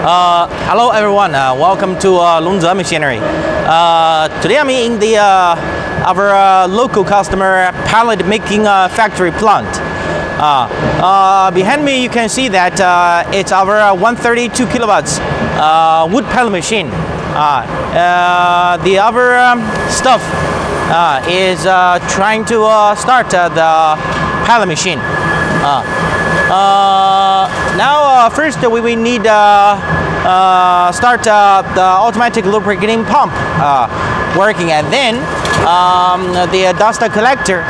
Uh, hello everyone, uh, welcome to uh, Machinery. Uh, today I'm in the uh, our uh, local customer pellet making uh, factory plant. Behind me you can see that it's our uh, 132 kilowatts wood pellet machine. The other um, stuff is trying to start the pellet machine. Uh, uh, now, uh, first we will need uh, uh, start uh, the automatic lubricating pump uh, working, and then um, the dust collector,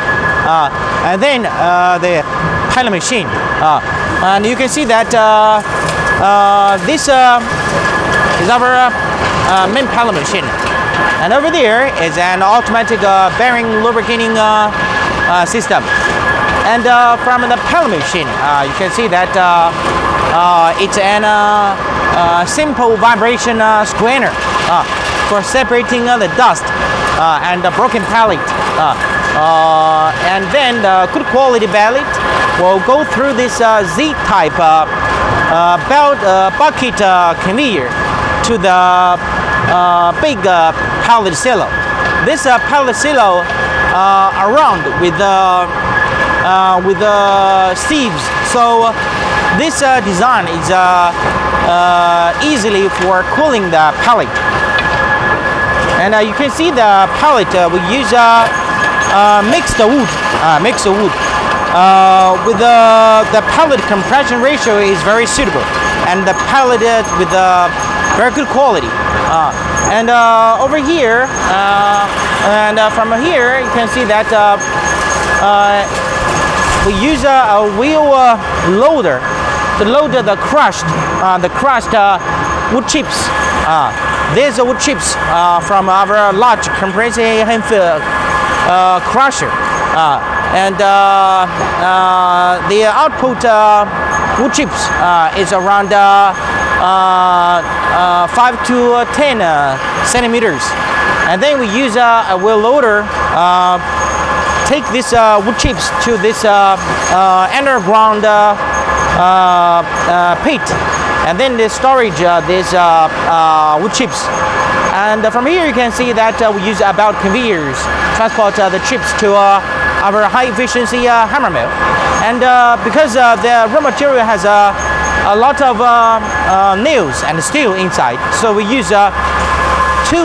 uh, and then uh, the pellet machine. Uh, and you can see that uh, uh, this uh, is our uh, uh, main pellet machine. And over there is an automatic uh, bearing lubricating uh, uh, system. And uh, from the pellet machine, uh, you can see that uh, uh, it's an uh, uh, simple vibration uh, uh, for separating uh, the dust uh, and the broken pellet. Uh, uh, and then the good quality pellet will go through this uh, Z-type uh, uh, belt uh, bucket uh, conveyor to the uh, big uh, pellet silo. This uh, pellet silo uh, around with the uh, with the sieves. So uh, this uh, design is uh, uh, easily for cooling the pellet. And uh, you can see the pellet. We use mixed wood, mixed wood. With the the pellet compression ratio is very suitable, and the pellet uh, with uh, very good quality. Uh, and uh, over here, uh, and from here, you can see that we use a, a wheel loader to load the crushed, uh, the crushed uh, wood chips. Uh, these wood chips from our large comprehensive uh, crusher. And the output wood chips is around uh, uh, uh, 5 to uh, 10 uh, centimeters. And then we use a wheel loader take these wood chips to this underground pit and then the storage uh, these uh, uh, wood chips. And uh, from here you can see that uh, we use about conveyors. Transport uh, the chips to uh, our high efficiency uh, hammer mill. And uh, because uh, the raw material has uh, a lot of uh, uh, nails and steel inside so we use uh, two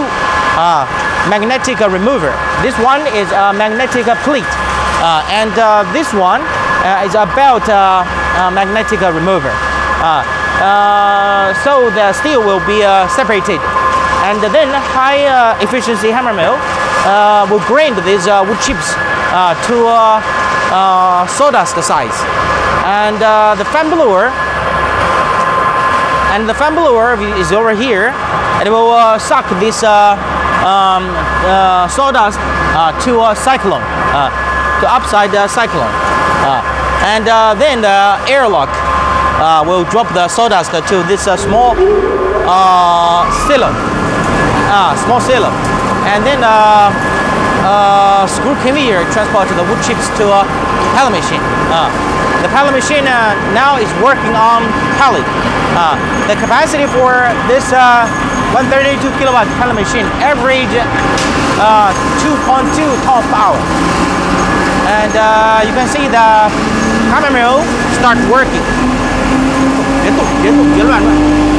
uh, magnetic uh, remover. This one is a magnetic uh, plate, uh, and uh, this one uh, is a belt uh, uh, magnetic remover. Uh, so the steel will be separated, and then high efficiency hammer mill will grind these wood chips to sawdust size, and the fan blower and the fan blower is over here. And it will uh, suck this uh, um, uh, sawdust to a cyclone to upside the cyclone and uh, then the airlock uh, will drop the sawdust to this uh, small uh, silo uh, small silo and then uh, uh, screw conveyor transport the wood chips to a pellet machine. Uh, the pellet machine uh, now is working on pellet. Uh, the capacity for this uh, 132 kilowatt pellet machine average uh, 2.2 ton per hour. And you can see the camera start working. Dito, dito, yan lang.